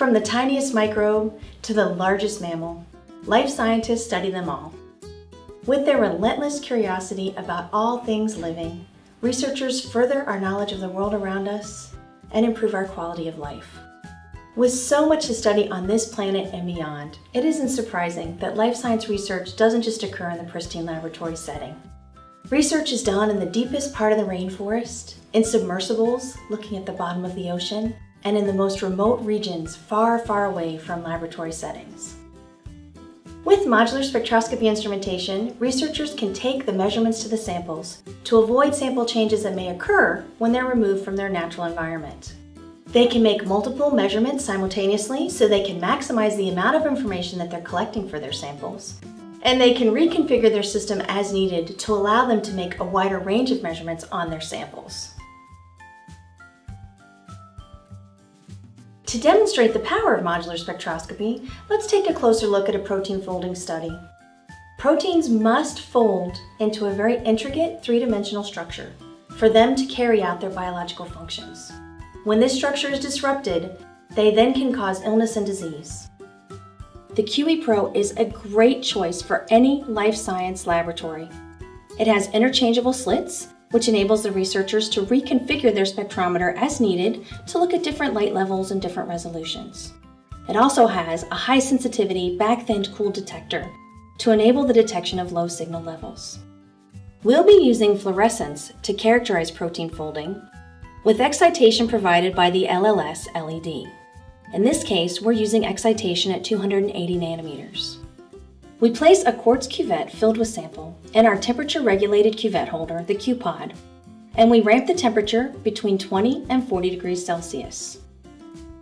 From the tiniest microbe to the largest mammal, life scientists study them all. With their relentless curiosity about all things living, researchers further our knowledge of the world around us and improve our quality of life. With so much to study on this planet and beyond, it isn't surprising that life science research doesn't just occur in the pristine laboratory setting. Research is done in the deepest part of the rainforest, in submersibles looking at the bottom of the ocean, and in the most remote regions far, far away from laboratory settings. With modular spectroscopy instrumentation, researchers can take the measurements to the samples to avoid sample changes that may occur when they're removed from their natural environment. They can make multiple measurements simultaneously so they can maximize the amount of information that they're collecting for their samples. And they can reconfigure their system as needed to allow them to make a wider range of measurements on their samples. To demonstrate the power of modular spectroscopy, let's take a closer look at a protein folding study. Proteins must fold into a very intricate three-dimensional structure for them to carry out their biological functions. When this structure is disrupted, they then can cause illness and disease. The QE Pro is a great choice for any life science laboratory. It has interchangeable slits which enables the researchers to reconfigure their spectrometer as needed to look at different light levels and different resolutions. It also has a high sensitivity back-thinned cool detector to enable the detection of low signal levels. We'll be using fluorescence to characterize protein folding with excitation provided by the LLS LED. In this case, we're using excitation at 280 nanometers. We place a quartz cuvette filled with sample in our temperature regulated cuvette holder, the QPod, and we ramp the temperature between 20 and 40 degrees Celsius.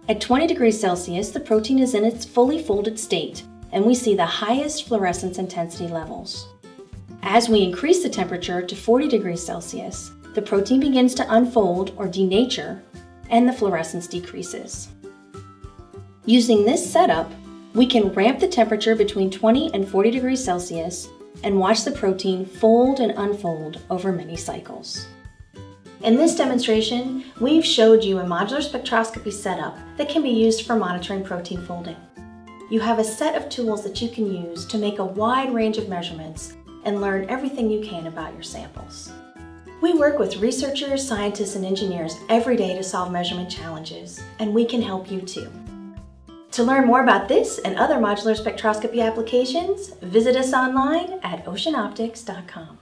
At 20 degrees Celsius, the protein is in its fully folded state, and we see the highest fluorescence intensity levels. As we increase the temperature to 40 degrees Celsius, the protein begins to unfold or denature, and the fluorescence decreases. Using this setup, we can ramp the temperature between 20 and 40 degrees Celsius and watch the protein fold and unfold over many cycles. In this demonstration, we've showed you a modular spectroscopy setup that can be used for monitoring protein folding. You have a set of tools that you can use to make a wide range of measurements and learn everything you can about your samples. We work with researchers, scientists, and engineers every day to solve measurement challenges, and we can help you too. To learn more about this and other modular spectroscopy applications, visit us online at oceanoptics.com.